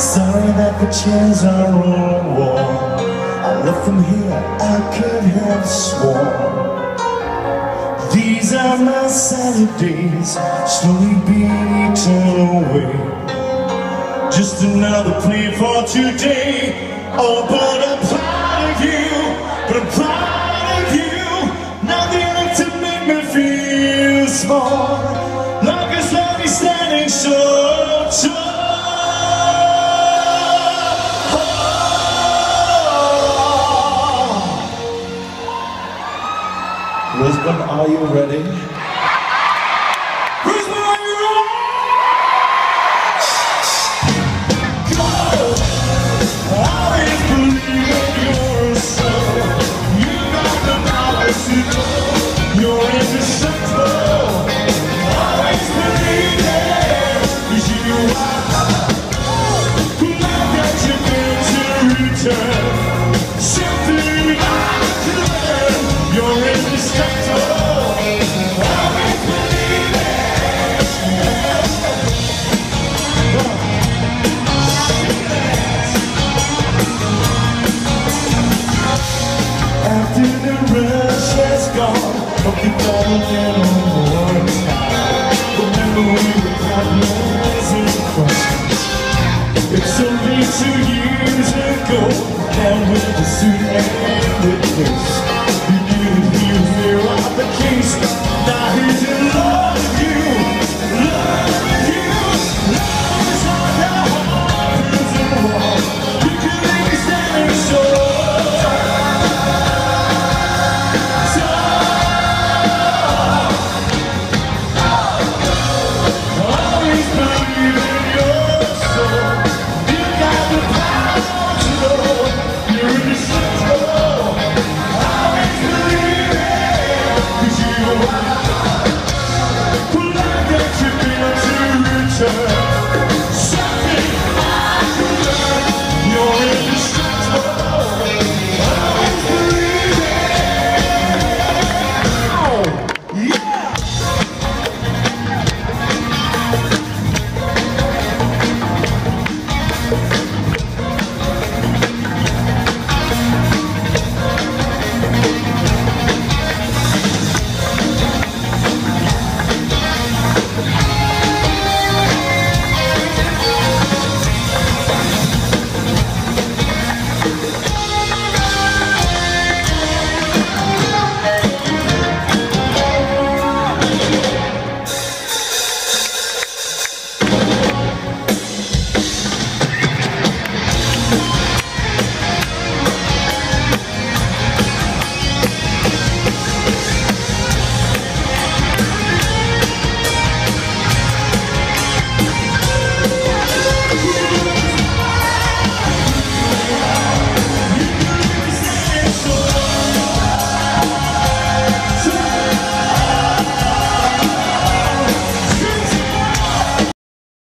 Sorry that the chairs are all warm I look from here, I could have sworn. These are my salad days Slowly being eaten away. Just another plea for today. Oh, but I'm proud of you But I'm proud of you. Nothing to make me feel small Lisbon, are you ready? Remember we were It's only two years ago And with the suit and the case